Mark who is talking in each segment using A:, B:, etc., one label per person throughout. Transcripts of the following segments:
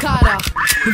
A: Kara,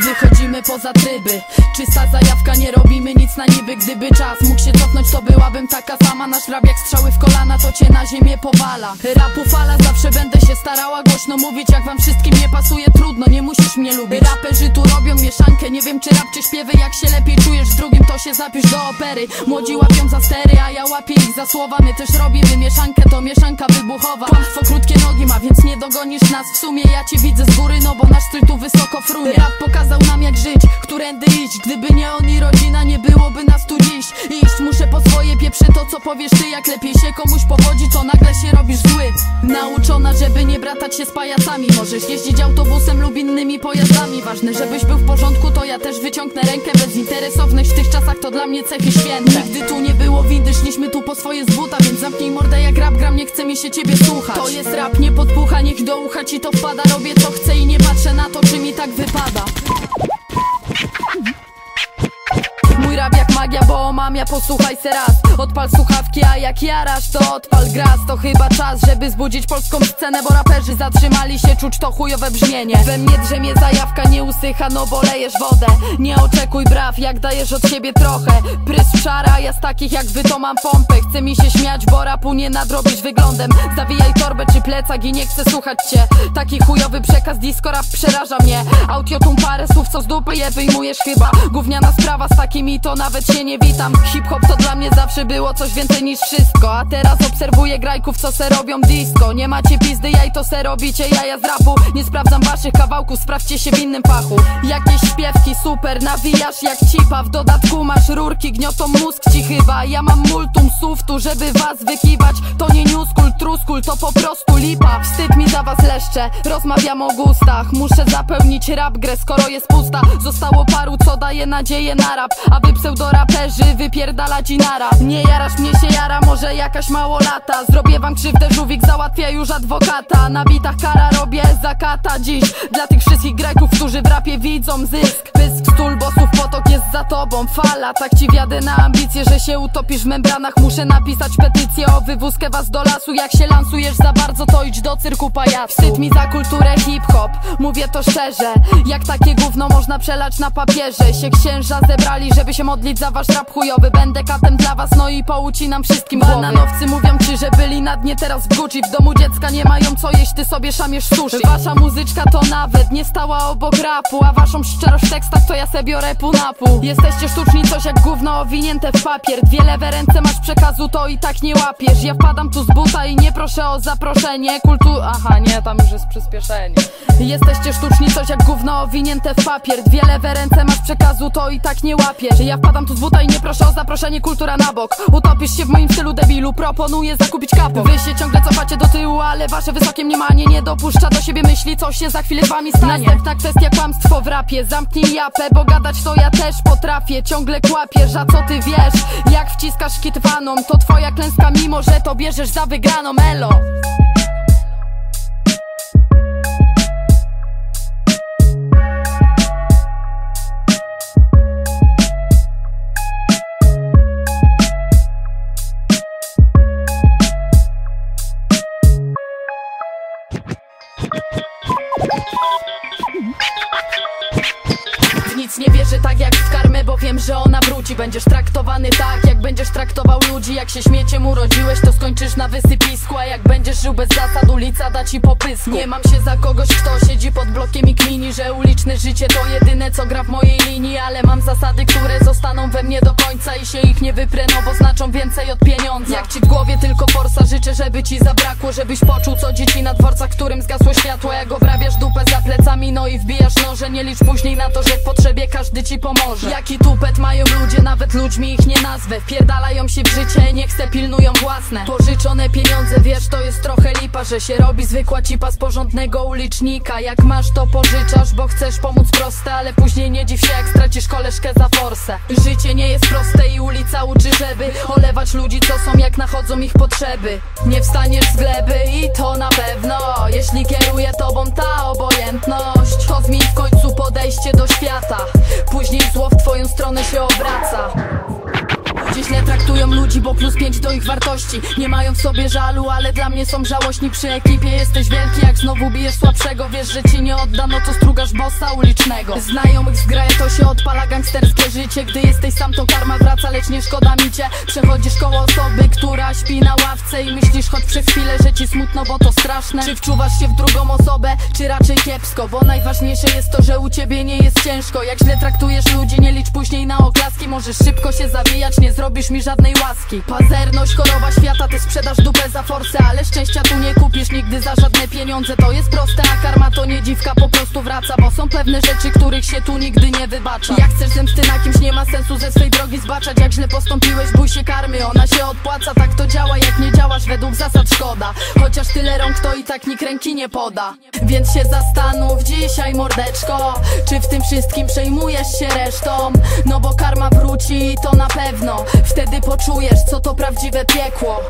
A: wychodzimy poza tryby. Czysta zajawka, nie robimy nic na niby. Gdyby czas mógł się cofnąć, to byłabym taka sama. Nasz rap jak strzały w kolana, to cię na ziemię powala. Rapu fala, zawsze będę się starała głośno mówić. Jak wam wszystkim nie pasuje, trudno, nie musisz mnie lubić. Raperzy tu robią mieszankę, nie wiem czy rap czy śpiewy. Jak się lepiej czujesz w drugim, to się zapisz do opery. Młodzi łapią za stery, a ja łapię ich za słowa. My też robimy mieszankę, to mieszanka wybuchowa. Kłamstwo krótkie nogi ma, więc nie dogonisz nas. W sumie ja cię widzę z góry, no bo nasz styl tu wysoko frunie Rap pokazał nam jak żyć, którędy iść. Gdyby nie on i rodzina, nie byłoby nas tu dziś. Iść muszę po swoje pieprzy to co powiesz ty Jak lepiej się komuś powodzi, to nagle się robisz zły. Nauczona, żeby nie bratać się z pajacami. Możesz jeździć autobusem lub innymi pojazdami. Ważne, żebyś był w porządku, to ja też wyciągnę rękę. Bezinteresowność w tych czasach to dla mnie cechy święte. Nigdy tu nie było windy, szliśmy tu po swoje z buta Więc zamknij mordę jak rap gram, nie chce mi się ciebie słuchać. To jest rap, nie podpucha, niech do ucha ci to wpada Robię co chcę i nie patrzę na to, czy mi tak wypada magia, bo mam ja posłuchaj se raz. Odpal słuchawki, a jak jarasz to odpal gras. To chyba czas, żeby zbudzić polską scenę Bo raperzy zatrzymali się, czuć to chujowe brzmienie. We mnie drzemie zajawka, nie usycha, no bo lejesz wodę. Nie oczekuj braw, jak dajesz od siebie trochę. Prys szara, ja z takich jak wy to mam pompę. Chce mi się śmiać, bo rapu nie nadrobisz wyglądem. Zawijaj torbę czy plecak i nie chcę słuchać cię. Taki chujowy przekaz, disco rap przeraża mnie. Autiotum parę słów, co z dupy je wyjmujesz chyba. Gówniana sprawa z takimi to nawet się nie witam. Hip-hop to dla mnie zawsze było coś więcej niż wszystko. A teraz obserwuję grajków, co se robią disco. Nie macie pizdy, jaj to se robicie jaja z rapu. Nie sprawdzam waszych kawałków, sprawdźcie się w innym fachu. Jakieś śpiewki, super, nawijasz jak cipa. W dodatku masz rurki, gniotą mózg ci chyba. Ja mam multum suftu, żeby was wykiwać. To nie newskul, truskul, to po prostu lipa. Wstyd mi za was leszcze, rozmawiam o gustach. Muszę zapełnić rap grę, skoro jest pusta. Zostało paru, co daje nadzieję na rap. A wy pseudoraperzy wypierdalać i nara Nie jarasz, jakaś małolata. Zrobię wam krzywdę, żółwik załatwia już adwokata. Na bitach kara robię zakata. Dziś Dla tych wszystkich grajków, którzy w rapie widzą zysk. Pysk, stul, bossów, potok jest za tobą Fala, tak ci wiadę na ambicje, że się utopisz w membranach. Muszę napisać petycję o wywózkę was do lasu. Jak się lansujesz za bardzo, to idź do cyrku pajacu. Wstyd mi za kulturę hip-hop, mówię to szczerze Jak takie gówno można przelać na papierze? Się księża zebrali, żeby się modlić za wasz rap chujowy. Będę katem dla was, no i połci nam wszystkim głowy Bananowcy mówią ci, że byli na dnie teraz w Gucci. W domu dziecka nie mają co jeść, ty sobie szamiesz sushi. Wasza muzyczka to nawet nie stała obok rapu A waszą szczerość w tekstach to ja se biorę pół na pół. Jesteście sztuczni, coś jak gówno owinięte w papier. Dwie lewe ręce masz przekazu, to i tak nie łapiesz. Ja wpadam tu z buta i nie proszę o zaproszenie. Kultu... Aha, nie, tam już jest przyspieszenie. Jesteście sztuczni, coś jak gówno owinięte w papier. Dwie lewe ręce masz przekazu, to i tak nie łapiesz. Ja wpadam tu z buta i nie proszę o zaproszenie. Kultura na bok. Utopisz się w moim stylu debilu, proponuję zakupić kapo Wy się ciągle cofacie do tyłu, ale wasze wysokie mniemanie Nie dopuszcza do siebie myśli, co się za chwilę z wami stanie. Następna kwestia kłamstwo w rapie. Zamknij japę, bo gadać to ja też potrafię. Ciągle kłapiesz, a co ty wiesz? Jak wciskasz kitwaną, to twoja klęska Mimo, że to bierzesz za wygraną, elo wróci Będziesz traktowany tak, jak będziesz traktował ludzi. Jak się śmieciem urodziłeś, to skończysz na wysypisku. A jak będziesz żył bez zasad, ulica da ci popysku. Nie mam się za kogoś, kto siedzi pod blokiem i kmini Że uliczne życie to jedyne, co gra w mojej linii. Ale mam zasady, które zostaną we mnie do końca I się ich nie wyprę, no bo znaczą więcej od pieniądza. Jak ci w głowie tylko forsa, życzę, żeby ci zabrakło Żebyś poczuł, co dzieci na dworcach, którym zgasło światło. Jak obrabiasz dupę za plecami, no i wbijasz noże. Nie licz później na to, że w potrzebie każdy ci pomoże. Jaki tupet mają ludzie, nawet ludźmi ich nie nazwę. Wpierdalają się w życie, niech se pilnują własne. Pożyczone pieniądze, wiesz, to jest trochę lipa Że się robi zwykła cipa z porządnego ulicznika. Jak masz, to pożyczasz, bo chcesz pomóc proste Ale później nie dziw się, jak stracisz koleżkę za forsę. Życie nie jest proste i ulica uczy, żeby Olewać ludzi, co są, jak nachodzą ich potrzeby. Nie wstaniesz z gleby i to na pewno. Jeśli kieruje tobą ta obojętność To zmień w końcu podejście do świata. Później zło w twoją stronę się obraca soft Gdzie źle traktują ludzi, bo plus pięć do ich wartości. Nie mają w sobie żalu, ale dla mnie są żałośni Przy ekipie. Jesteś wielki, jak znowu bijesz słabszego. Wiesz, że ci nie oddano, to strugasz bossa ulicznego. Znajomych zgraje, to się odpala gangsterskie życie. Gdy jesteś sam, to karma wraca, lecz nie szkoda mi cię. Przechodzisz koło osoby, która śpi na ławce I myślisz choć przez chwilę, że ci smutno, bo to straszne. Czy wczuwasz się w drugą osobę, czy raczej kiepsko? Bo najważniejsze jest to, że u ciebie nie jest ciężko. Jak źle traktujesz ludzi, nie licz później na oklaski. Możesz szybko się zawijać, nie zrobisz mi żadnej łaski. Pazerność, choroba świata, ty sprzedasz dupę za forsę Ale szczęścia tu nie kupisz nigdy za żadne pieniądze. To jest proste, a karma to nie dziwka, po prostu wraca Bo są pewne rzeczy, których się tu nigdy nie wybacza. Jak chcesz zemsty na kimś, nie ma sensu ze swej drogi zbaczać. Jak źle postąpiłeś, bój się karmy, ona się odpłaca. Tak to działa, jak nie działasz według zasad szkoda. Chociaż tyle rąk to i tak nikt ręki nie poda. Więc się zastanów dzisiaj mordeczko Czy w tym wszystkim przejmujesz się resztą? No bo karma wróci to na pewno Wtedy poczujesz co to prawdziwe piekło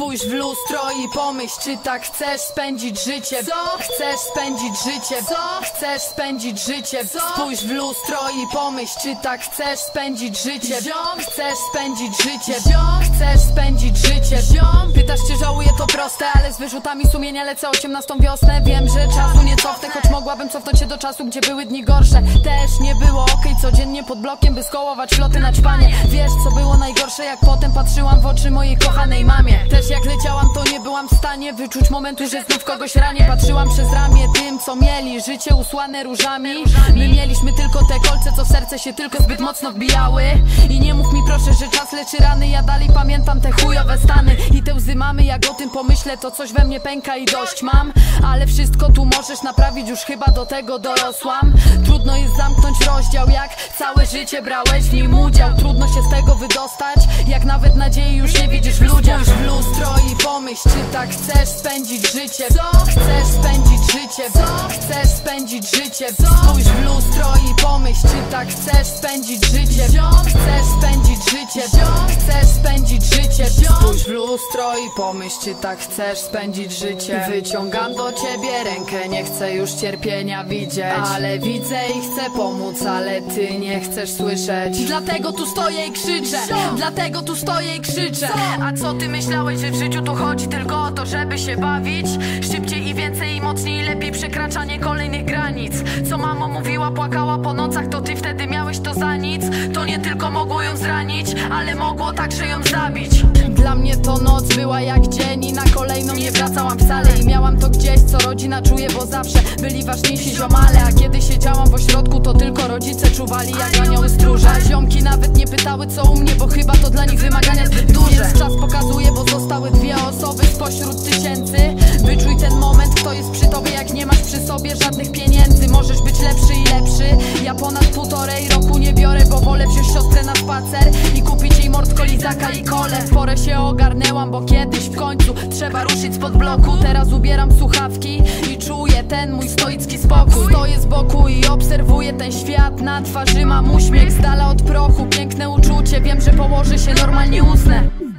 A: Spójrz w lustro i pomyśl, czy tak chcesz spędzić życie Co? Chcesz spędzić życie Co? Chcesz spędzić życie Co? Spójrz w lustro i pomyśl, czy tak chcesz spędzić życie Ziom? Chcesz spędzić życie Ziom? Chcesz spędzić życie Ziom? Pytasz czy żałuję, to proste, ale z wyrzutami sumienia lecę 18 wiosnę Wiem, że czasu nie cofnę, choć mogłabym cofnąć się do czasu, gdzie były dni gorsze Też nie było okej, codziennie pod blokiem, by skołować floty na czpanie Wiesz, co było najgorsze, jak potem patrzyłam w oczy mojej kochanej mamie Też jak leciałam, to nie byłam w stanie wyczuć momentu, że znów kogoś ranię. Patrzyłam przez ramię tym, co mieli, życie usłane różami. My mieliśmy tylko te kolce, co w serce się tylko zbyt mocno wbijały. I nie mów mi proszę, że czas leczy rany, ja dalej pamiętam te chujowe stany. I te łzy mamy, jak o tym pomyślę, to coś we mnie pęka i dość mam. Ale wszystko tu możesz naprawić, już chyba do tego dorosłam. Trudno jest zamknąć rozdział, jak całe życie brałeś w nim udział. Trudno się z tego wydostać, jak nawet nadziei już nie widzisz w ludziach. w i pomyśl, czy tak chcesz spędzić życie. Co? Chcesz spędzić życie? Co? Chcesz spędzić życie? Spójrz w lustro i pomyśl, czy tak chcesz spędzić życie. Chcesz spędzić życie? Chcesz spędzić życie? Spójrz w lustro i pomyśl, czy tak chcesz spędzić życie. Wyciągam do ciebie rękę, nie chcę już cierpienia widzieć. Ale widzę i chcę pomóc, ale ty nie chcesz słyszeć. Dlatego tu stoję i krzyczę. Dlatego tu stoję i krzyczę. A co ty myślałeś, że w życiu tu chodzi tylko o to, żeby się bawić? Szybciej i więcej i mocniej lepiej przekraczanie kolejnych granic. Co mama mówiła, płakała po nocach, to ty wtedy miałeś to za nic. To nie tylko mogło ją zranić, ale mogło także ją zabić. Dla mnie to noc była jak dzień i na kolejną nie wracałam wcale. I miałam to gdzieś, co rodzina czuje, bo zawsze byli ważniejsi ziomale. A kiedy siedziałam w ośrodku, to tylko rodzice czuwali jak anioły stróże. A ziomki nawet nie pytały co u mnie, bo chyba to dla nich wymagania. Zbyt duże Więc czas pokazuje, bo zostały dwie osoby spośród tysięcy. Wyczuj ten moment, kto jest przy tobie, jak nie masz przy sobie żadnych pieniędzy. Możesz być lepszy i lepszy. Ja ponad półtorej roku nie biorę, bo wolę wziąć siostrę na spacer I kupić jej mordko lizaka i kole. W porę się ogarnęłam, bo kiedyś w końcu trzeba ruszyć spod bloku. Teraz ubieram słuchawki i czuję ten mój stoicki spokój. Stoję z boku i obserwuję ten świat. Na twarzy mam uśmiech z dala od prochu. Piękne uczucie, wiem, że położę się normalnie usnę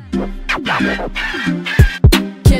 A: Yum.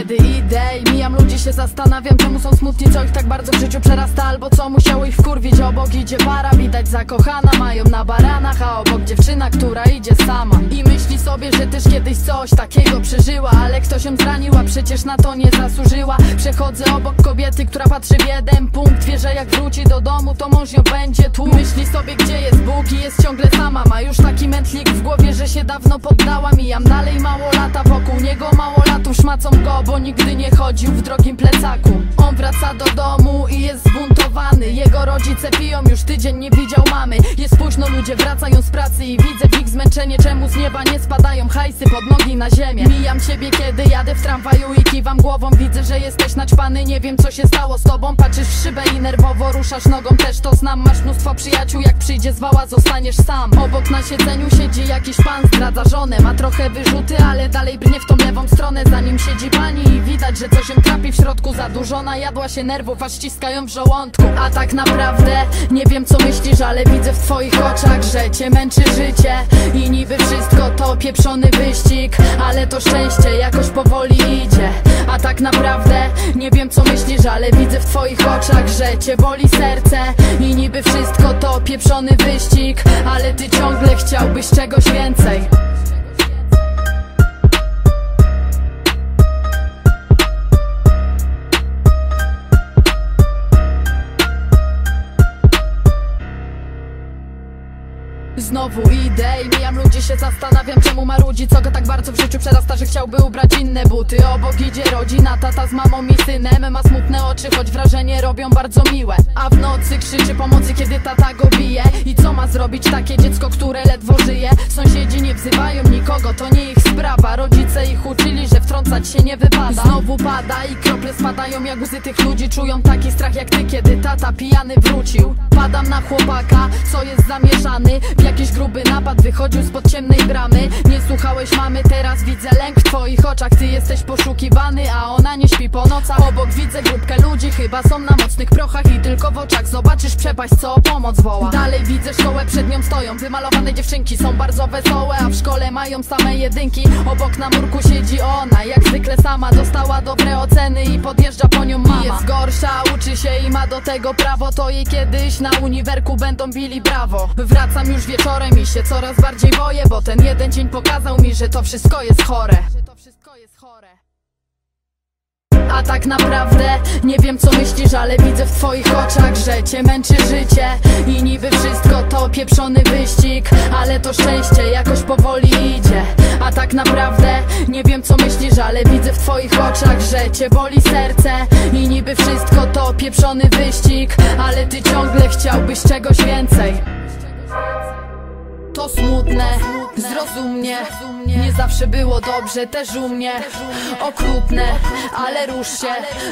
A: Kiedy idę i mijam ludzi się zastanawiam Czemu są smutni, co ich tak bardzo w życiu przerasta Albo co musiało ich wkurwić. Obok idzie para, widać zakochana Mają na baranach, a obok dziewczyna, która idzie sama. I myśli sobie, że też kiedyś coś takiego przeżyła Ale ktoś ją zraniła, przecież na to nie zasłużyła. Przechodzę obok kobiety, która patrzy w jeden punkt Wie, że jak wróci do domu, to mąż ją będzie tu Myśli sobie, gdzie jest Bóg i jest ciągle sama. Ma już taki mętlik w głowie, że się dawno poddała. Mijam dalej mało lata, wokół niego mało latów Szmacą go, bo nigdy nie chodził w drogim plecaku. On wraca do domu i jest zbuntowany. Jego rodzice piją, już tydzień nie widział mamy. Jest późno, ludzie wracają z pracy i widzę w nich zmęczenie Czemu z nieba nie spadają hajsy pod nogi na ziemię. Mijam ciebie, kiedy jadę w tramwaju i kiwam głową. Widzę, że jesteś naćpany, nie wiem co się stało z tobą. Patrzysz w szybę i nerwowo ruszasz nogą, też to znam Masz mnóstwo przyjaciół, jak przyjdzie zwała, zostaniesz sam. Obok na siedzeniu siedzi jakiś pan, zdradza żonę. Ma trochę wyrzuty, ale dalej brnie w tą lewą stronę Za nim siedzi pani i widać, że coś ją trapi. W środku Za dużo najadła się nerwów, aż ściskają w żołądku. A tak naprawdę nie wiem co myślisz, ale widzę w twoich oczach, że cię męczy życie. I niby wszystko to pieprzony wyścig Ale to szczęście jakoś powoli idzie. A tak naprawdę nie wiem co myślisz, ale widzę w twoich oczach, że cię boli serce. I niby wszystko to pieprzony wyścig Ale ty ciągle chciałbyś czegoś więcej Znowu idę i mijam ludzi się zastanawiam czemu ma ludzi Co go tak bardzo w życiu przerasta, że chciałby ubrać inne buty. Obok idzie rodzina, tata z mamą i synem. Ma smutne oczy, choć wrażenie robią bardzo miłe. A w nocy krzyczy pomocy, kiedy tata go bije. I co ma zrobić takie dziecko, które ledwo żyje? Sąsiedzi nie wzywają nikogo, to nie ich sprawa. Rodzice ich uczyli, że wtrącać się nie wypada. Znowu pada i krople spadają jak łzy tych ludzi Czują taki strach jak ty, kiedy tata pijany wrócił Padam na chłopaka, co jest zamieszany W jakiś gruby napad wychodził spod ciemnej bramy. Nie słuchałeś mamy, teraz widzę lęk w twoich oczach. Ty jesteś poszukiwany, a ona nie śpi po nocach. Obok widzę grupkę ludzi, chyba są na mocnych prochach. I tylko w oczach zobaczysz przepaść, co o pomoc woła. Dalej widzę szkołę, przed nią stoją. Wymalowane dziewczynki, są bardzo wesołe A w szkole mają same jedynki. Obok na murku siedzi ona, jak zwykle sama. Dostała dobre oceny i podjeżdża po nią mama. Jest gorsza, uczy się i ma do tego prawo. To jej kiedyś na uniwerku będą bili brawo. Wracam już wieczorem i się coraz bardziej boję Bo ten jeden dzień pokazał mi, że to wszystko jest chore a tak naprawdę nie wiem co myślisz, ale widzę w twoich oczach, że cię męczy życie. I niby wszystko to pieprzony wyścig Ale to szczęście jakoś powoli idzie. A tak naprawdę nie wiem co myślisz, ale widzę w twoich oczach, że cię boli serce. I niby wszystko to pieprzony wyścig Ale ty ciągle chciałbyś czegoś więcej. To smutne, zrozum mnie. Nie zawsze było dobrze, też u mnie. Okrutne, ale rusz się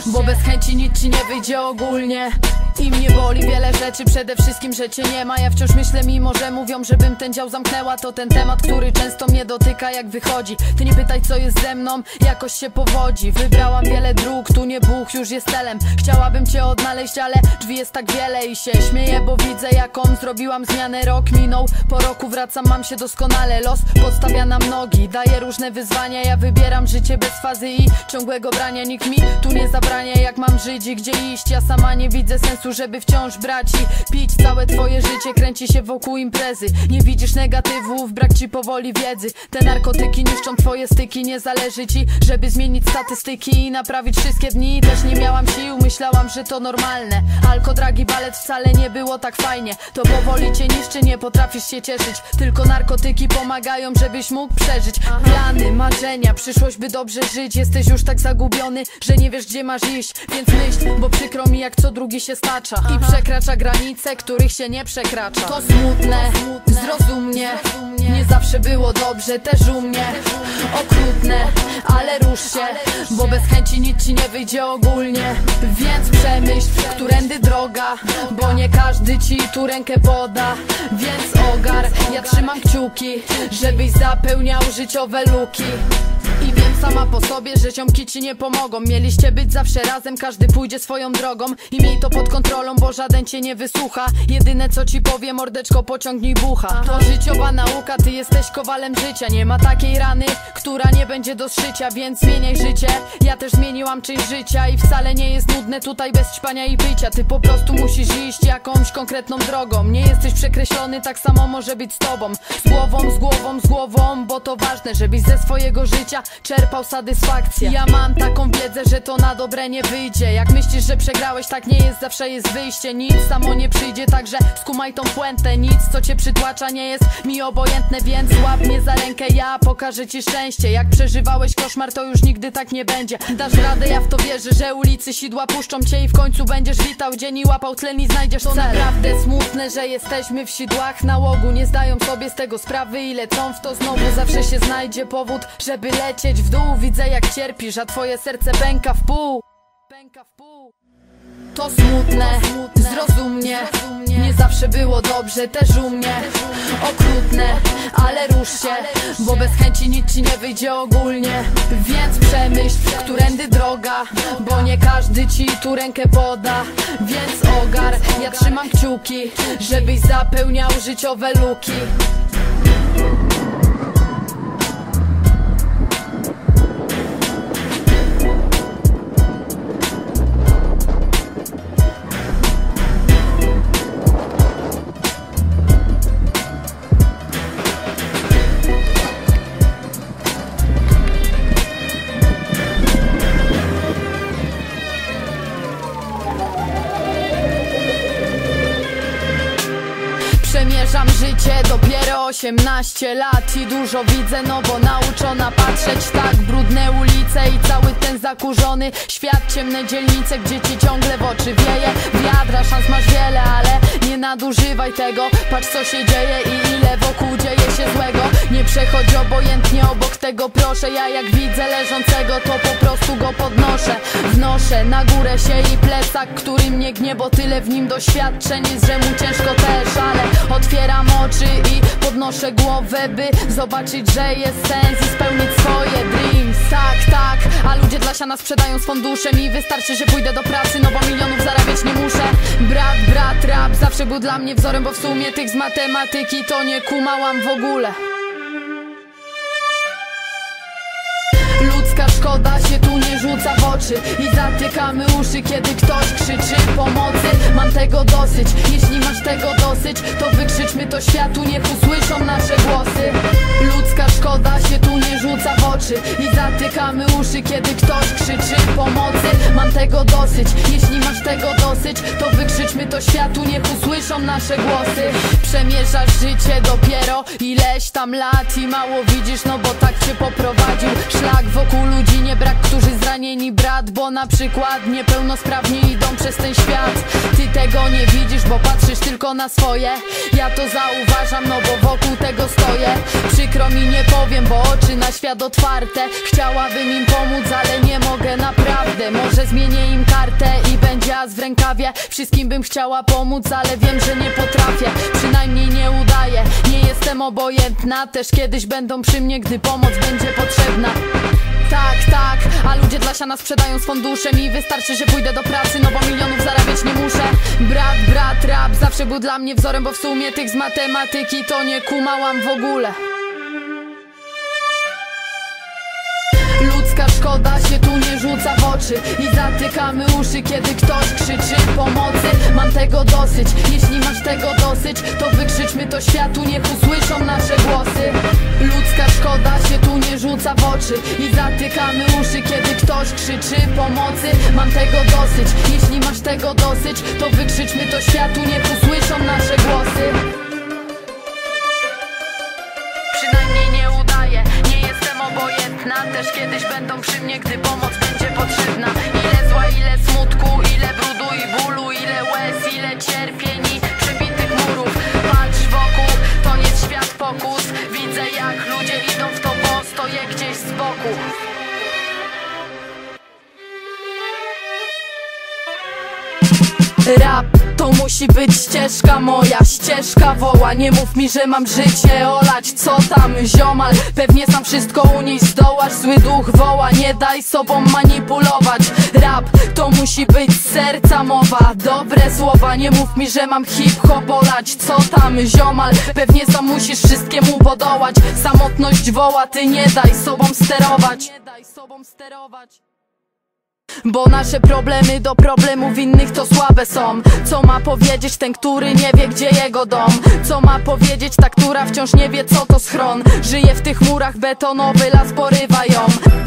A: Bo bez chęci nic ci nie wyjdzie ogólnie. I mnie boli wiele rzeczy, przede wszystkim, że cię nie ma. Ja wciąż myślę, mimo że mówią, żebym ten dział zamknęła To ten temat, który często mnie dotyka jak wychodzi. Ty nie pytaj co jest ze mną, jakoś się powodzi. Wybrałam wiele dróg, tu nie Bóg, już jest celem. Chciałabym cię odnaleźć, ale drzwi jest tak wiele I się śmieję, bo widzę jaką zrobiłam zmianę. Rok minął, po roku wracam, mam się doskonale Los podstawia nam nogi, daje różne wyzwania Ja wybieram życie bez fazy i ciągłego brania. Nikt mi tu nie zabrania jak mam żyć i gdzie iść. Ja sama nie widzę sensu żeby wciąż brać i pić. Całe twoje życie kręci się wokół imprezy. Nie widzisz negatywów, brak ci powoli wiedzy. Te narkotyki niszczą twoje styki Nie zależy ci, żeby zmienić statystyki I naprawić wszystkie dni. Też nie miałam sił, myślałam, że to normalne. Alko, dragi, balet wcale nie było tak fajnie. To powoli cię niszczy, nie potrafisz się cieszyć. Tylko narkotyki pomagają, żebyś mógł przeżyć. Plany, marzenia, przyszłość by dobrze żyć. Jesteś już tak zagubiony, że nie wiesz gdzie masz iść. Więc myśl, bo przykro mi jak co drugi się stacza i przekracza granice, których się nie przekracza. To smutne, zrozum mnie Nie zawsze było dobrze, też u mnie. Okrutne, ale rusz się Bo bez chęci nic ci nie wyjdzie ogólnie. Więc przemyśl, którędy droga Bo nie każdy ci tu rękę poda. Więc ogar, ja trzymam kciuki Żebyś zapełniał życiowe luki sama po sobie, że ziomki ci nie pomogą. Mieliście być zawsze razem, każdy pójdzie swoją drogą. I miej to pod kontrolą, bo żaden cię nie wysłucha. Jedyne co ci powie, mordeczko pociągnij bucha. To życiowa nauka, ty jesteś kowalem życia. Nie ma takiej rany, która nie będzie do zszycia Więc zmieniaj życie, ja też zmieniłam część życia I wcale nie jest nudne tutaj bez ćpania i picia. Ty po prostu musisz iść jakąś konkretną drogą. Nie jesteś przekreślony, tak samo może być z tobą. Z głową, z głową, z głową, bo to ważne Żebyś ze swojego życia czerpał satysfakcję Ja mam taką wiedzę, że to na dobre nie wyjdzie. Jak myślisz, że przegrałeś, tak nie jest, zawsze jest wyjście. Nic samo nie przyjdzie, także skumaj tą puentę. Nic, co cię przytłacza, nie jest mi obojętne Więc łap mnie za rękę, ja pokażę ci szczęście. Jak przeżywałeś koszmar, to już nigdy tak nie będzie. Dasz radę, ja w to wierzę, że ulicy sidła puszczą cię I w końcu będziesz witał. Dzień i łapał tlen i znajdziesz cel. Naprawdę smutne, że jesteśmy w sidłach nałogu Nie zdają sobie z tego sprawy i lecą w to znowu Zawsze się znajdzie powód, żeby lecieć w dół Widzę jak cierpisz, a twoje serce pęka w pół. Pęka w pół. To smutne, zrozum mnie. Nie zawsze było dobrze, też u mnie. Okrutne, ale rusz się Bo bez chęci nic ci nie wyjdzie ogólnie. Więc przemyśl, którędy droga Bo nie każdy ci tu rękę poda. Więc ogar, ja trzymam kciuki Żebyś zapełniał życiowe luki 18 lat i dużo widzę No bo nauczona patrzeć tak Brudne ulice i cały ten zakurzony Świat, ciemne dzielnice, gdzie ci ciągle w oczy wieje. Wiadra, szans masz wiele, ale nie nadużywaj tego. Patrz co się dzieje i ile wokół dzieje się złego przechodź obojętnie obok tego proszę. Ja jak widzę leżącego to po prostu go podnoszę. Wnoszę na górę się i plecak, który mnie gnie Bo tyle w nim doświadczeń jest, że mu ciężko też. Ale otwieram oczy i podnoszę głowę By zobaczyć, że jest sens i spełnić swoje dreams. Tak, tak, a ludzie dla siana sprzedają z funduszem I wystarczy, że pójdę do pracy, no bo milionów zarabiać nie muszę. Brat, brat, rap zawsze był dla mnie wzorem Bo w sumie tych z matematyki to nie kumałam w ogóle Ludzka szkoda się tu nie rzuca w oczy I zatykamy uszy, kiedy ktoś krzyczy pomocy. Mam tego dosyć, jeśli masz tego dosyć To wykrzyczmy to światu, niech usłyszą I zatykamy uszy, kiedy ktoś krzyczy pomocy. Mam tego dosyć, jeśli masz tego dosyć To wykrzyczmy to światu, niech usłyszą nasze głosy. Przemierzasz życie dopiero ileś tam lat I mało widzisz, no bo tak cię poprowadził. Szlak wokół ludzi nie brak, którzy zranieni brat Bo na przykład niepełnosprawni idą przez ten świat. Ty tego nie widzisz, bo patrzysz tylko na swoje. Ja to zauważam, no bo wokół tego stoję. Przykro mi nie powiem, bo oczy na świat otwarte. Chciałabym im pomóc, ale nie mogę naprawdę. Może zmienię im kartę i będzie as w rękawie. Wszystkim bym chciała pomóc, ale wiem, że nie potrafię. Przynajmniej nie udaję, nie jestem obojętna. Też kiedyś będą przy mnie, gdy pomoc będzie potrzebna. Tak, tak, a ludzie dla siana sprzedają z funduszem I wystarczy, że pójdę do pracy, no bo milionów zarabiać nie muszę. Brat, brat, rap zawsze był dla mnie wzorem Bo w sumie tych z matematyki to nie kumałam w ogóle Ludzka szkoda się tu nie rzuca w oczy I zatykamy uszy, kiedy ktoś krzyczy pomocy. Mam tego dosyć, jeśli masz tego dosyć To wykrzyczmy to światu, niech usłyszą nasze głosy. Ludzka szkoda się tu nie rzuca w oczy I zatykamy uszy, kiedy ktoś krzyczy pomocy. Mam tego dosyć, jeśli masz tego dosyć To wykrzyczmy to światu, niech usłyszą nasze głosy Kiedyś będą przy mnie, gdy pomoc będzie potrzebna. Ile zła, ile smutku, ile brudu i bólu Ile łez, ile cierpień i przebitych murów. Patrz wokół, to jest świat pokus. Widzę jak ludzie idą w to, bo stoję gdzieś z boku. Rap musi być ścieżka moja Ścieżka. Woła, nie mów mi, że mam życie olać. Co tam ziomal, pewnie sam wszystko u niej zdołasz. Zły duch woła, nie daj sobą manipulować. Rap to musi być serca mowa. Dobre słowa, nie mów mi, że mam hip-hop olać. Co tam ziomal, pewnie sam musisz wszystkiemu podołać. Samotność woła, ty nie daj sobą sterować bo nasze problemy do problemów innych to słabe są. Co ma powiedzieć ten, który nie wie gdzie jego dom? Co ma powiedzieć ta, która wciąż nie wie co to schron? Żyje w tych murach betonowy, las porywa ją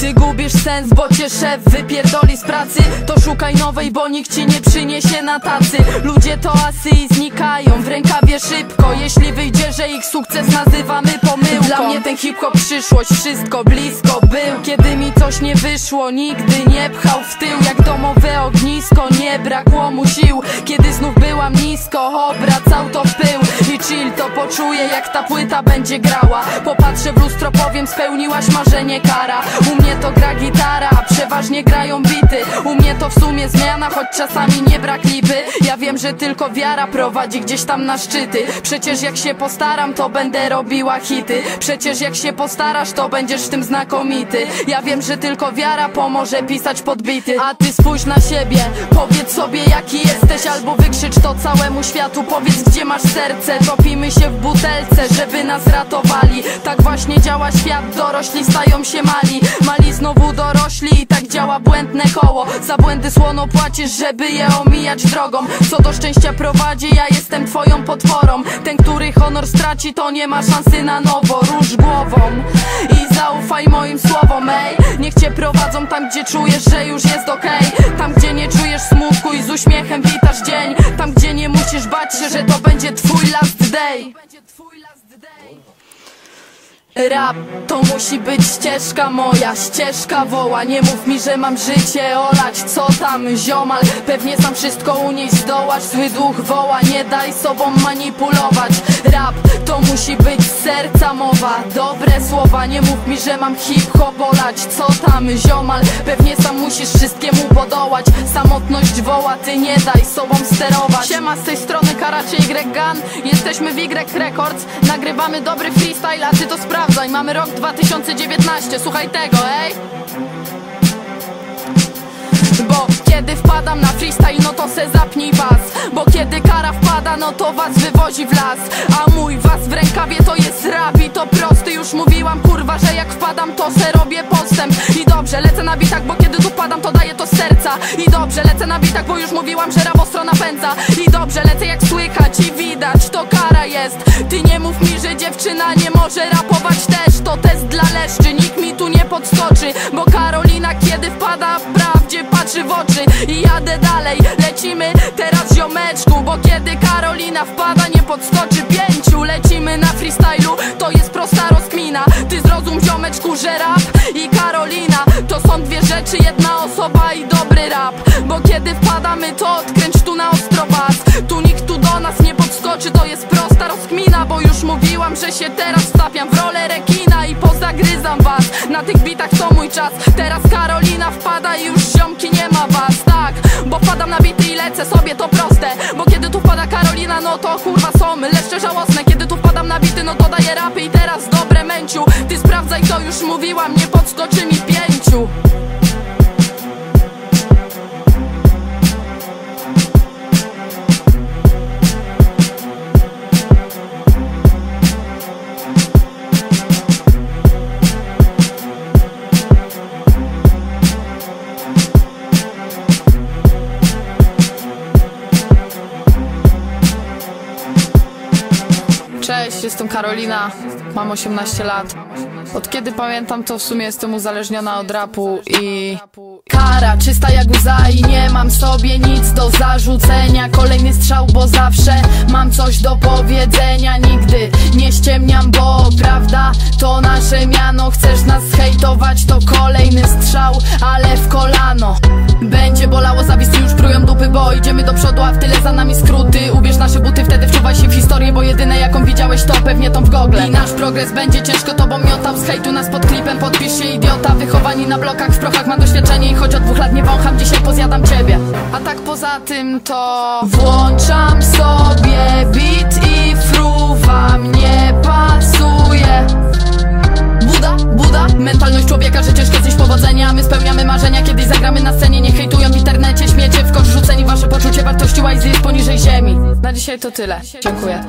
A: Ty gubisz sens, bo cię szef wypierdoli z pracy. To szukaj nowej, bo nikt ci nie przyniesie na tacy. Ludzie to asy i znikają w rękawie szybko. Jeśli wyjdzie, że ich sukces nazywamy pomyłką. Dla mnie ten hip-hop przyszłość, wszystko blisko był. Kiedy mi coś nie wyszło, nigdy nie pchał w tył jak domowe ognisko. Nie brakło mu sił, kiedy znów byłam nisko Obracał to w pył. I chill to poczuję jak ta płyta będzie grała. Popatrzę w lustro, powiem spełniłaś marzenie kara. U mnie to gra gitara, a przeważnie grają bity. U mnie to w sumie zmiana, choć czasami nie brak lipy Ja wiem, że tylko wiara prowadzi gdzieś tam na szczyty. Przecież jak się postaram, to będę robiła hity. Przecież jak się postarasz, to będziesz w tym znakomity. Ja wiem, że tylko wiara pomoże pisać podbity A ty spójrz na siebie, powiedz sobie jaki jesteś Albo wykrzycz to całemu światu, powiedz gdzie masz serce Topimy się w butelce, żeby nas ratowali. Tak właśnie działa świat, dorośli stają się mali. Mali znowu dorośli i tak działa błędne koło. Za błędy słono płacisz, żeby je omijać drogą. Co do szczęścia prowadzi, ja jestem twoją potworą. Ten, który honor straci, to nie ma szansy na nowo. Róż głową i zaufaj moim słowom, ej. Niech cię prowadzą tam, gdzie czujesz, że już jest okej okay. Tam, gdzie nie czujesz smutku i z uśmiechem witasz dzień Tam, gdzie nie musisz bać się, że to będzie twój last day Rap to musi być ścieżka moja, ścieżka. Woła Nie mów mi, że mam życie olać, co tam ziomal? Pewnie sam wszystko unieść zdołasz, zły duch woła Nie daj sobą manipulować. Rap to musi być serca mowa. Dobre słowa, nie mów mi, że mam hip-hop olać Co tam ziomal, pewnie sam musisz wszystkiemu podołać. Samotność woła, ty nie daj sobą sterować. Siema, z tej strony Karacie Y Gun Jesteśmy w Y Records. Nagrywamy dobry freestyle, a ty to sprawdzaj Mamy rok 2019, słuchaj tego, ej? Bo kiedy wpadam na freestyle, no to se zapnij was. Bo kiedy kara wpada, no to was wywozi w las. A mój was w rękawie to jest rap i to prosty. Już mówiłam kurwa, że jak wpadam to se robię postęp. I dobrze, lecę na bitach, bo kiedy tu wpadam to daję to z serca. I dobrze, lecę na bitach, bo już mówiłam, że strona pędza I dobrze, lecę jak słychać i widać, to kara jest. Ty nie mów mi, że dziewczyna nie może rapować też. To test dla leszczy, nikt mi tu nie podskoczy. Bo Karolina kiedy wpada prawdzie patrzy w oczy I jadę dalej, lecimy teraz ziomeczku Bo kiedy Karolina wpada nie podskoczy pięciu. Lecimy na freestylu, to jest prosta rozkmina. Ty zrozum ziomeczku, że rap i Karolina To są dwie rzeczy, jedna osoba i dobry rap. Bo kiedy wpadamy to odkręć tu na ostro was Tu nikt tu do nas nie podskoczy, to jest prosta rozkmina Bo już mówiłam, że się teraz wstawiam w rolę rekina I pozagryzam was, na tych bitach to mój czas. Teraz Karolina wpada i już ziomki nie ma was. Tak, bo wpadam na bity i lecę sobie, to proste. Bo kiedy tu wpada Karolina, no to kurwa są leszcze żałosne. Kiedy tu wpadam na bity, no to daję rapy i teraz dobre męciu. Ty sprawdzaj, to już mówiłam, nie podskoczy mi Karolina, mam 18 lat. Od kiedy pamiętam, to w sumie jestem uzależniona od rapu i... Kara czysta jak łza i nie mam sobie nic do zarzucenia. Kolejny strzał, bo zawsze mam coś do powiedzenia. Nigdy nie ściemniam, bo prawda to nasze miano. Chcesz nas hejtować, to kolejny strzał, ale w kolano w gogle. I nasz progres będzie ciężko tobą miotał Z hejtu nas pod klipem, podpisz się idiota Wychowani na blokach, w prochach ma doświadczenie i choć od dwóch lat nie wącham Dzisiaj pozjadam ciebie. A tak poza tym to Włączam sobie beat i fruwa mnie pasuje. Buda, Buda, mentalność człowieka, że ciężko znieść powodzenia. My spełniamy marzenia, kiedyś zagramy na scenie. Nie hejtują w internecie, śmiecie w kosz rzuceni. Wasze poczucie wartości łajzy jest poniżej ziemi. Na dzisiaj to tyle, dziękuję.